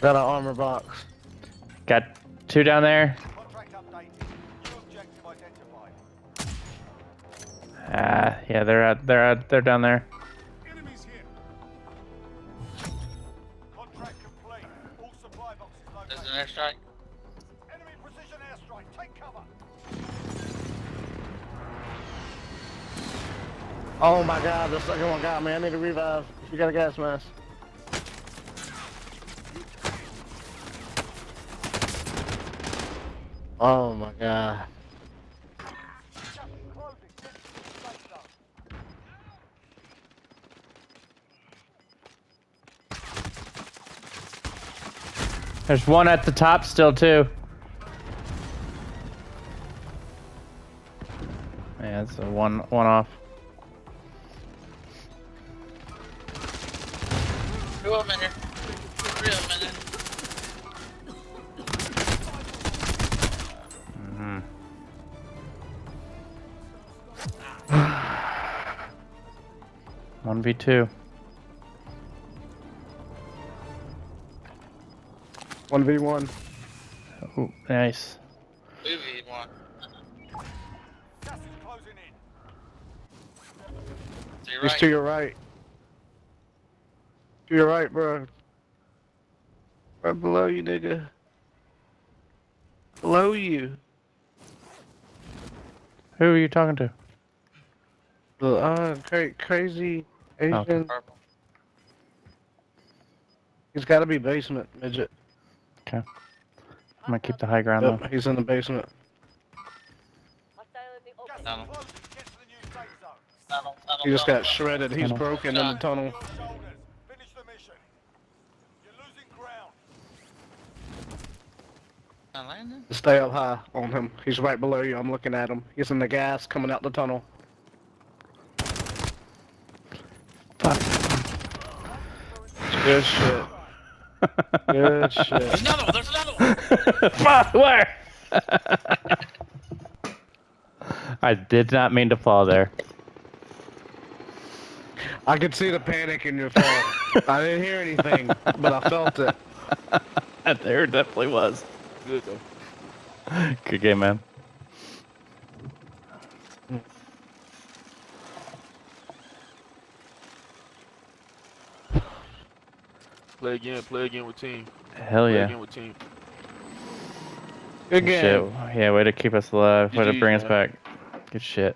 Got an armor box. Got two down there. Contract updated. New objective identified. Ah, yeah, they're out. They're out. They're down there. Enemies here. Contract complete. All supply boxes There's an airstrike. Enemy precision airstrike. Take cover. Oh my god, the second one got me. I need a revive. You got a gas mask. Oh my god. Gas is closing. Get to the safe zone. There's one at the top still too. Yeah, it's a one one off. Two of them in here. 1v2. 1v1. Oh, nice. 2v1. To your He's right. to your right. To your right, bro. Right below you, nigga. Below you. Who are you talking to? The uh, cra- crazy Asian. Okay. He's got to be basement midget. Okay. I'm gonna keep the high ground Yep, though. he's in the basement. Tunnel. is closing. Get to the new safe zone. Tunnel, tunnel, He just got shredded. He's broken in the tunnel. Your shoulders. Finish the mission. You're losing ground. Not landing? Stay up high on him. He's right below you. I'm looking at him. He's in the gas coming out the tunnel. Good shit. Good shit. There's another one. There's another one. Fuck, where? I did not mean to fall there. I could see the panic in your fall. I didn't hear anything, but I felt it. there definitely was. Good though. Good game, man. Hmm. Play again, play again with team. Hell Play yeah. again with team. Good Good game. shit. Yeah, way to keep us alive. Way to GG, bring us back. Good shit.